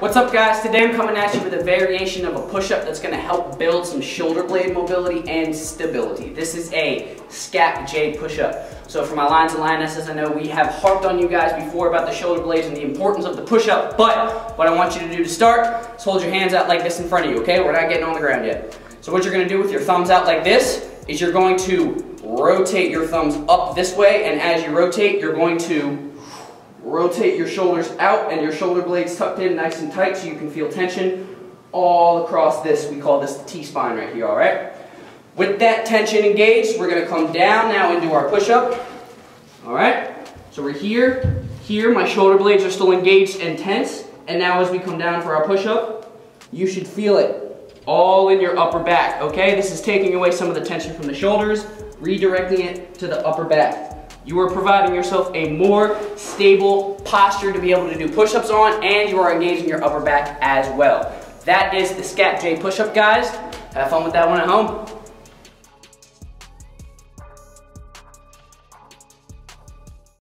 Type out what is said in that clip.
What's up guys? Today I'm coming at you with a variation of a push-up that's gonna help build some shoulder blade mobility and stability. This is a Scap J push-up. So for my lines and lionesses, I know we have harped on you guys before about the shoulder blades and the importance of the push-up, but what I want you to do to start is hold your hands out like this in front of you, okay? We're not getting on the ground yet. So what you're gonna do with your thumbs out like this is you're going to rotate your thumbs up this way, and as you rotate, you're going to Rotate your shoulders out and your shoulder blades tucked in nice and tight so you can feel tension all across this. We call this the T-spine right here, all right? With that tension engaged, we're gonna come down now into our push-up, all right? So we're here, here, my shoulder blades are still engaged and tense, and now as we come down for our push-up, you should feel it all in your upper back, okay? This is taking away some of the tension from the shoulders, redirecting it to the upper back. You are providing yourself a more stable posture to be able to do push-ups on, and you are engaging your upper back as well. That is the Scap J push-up, guys. Have fun with that one at home.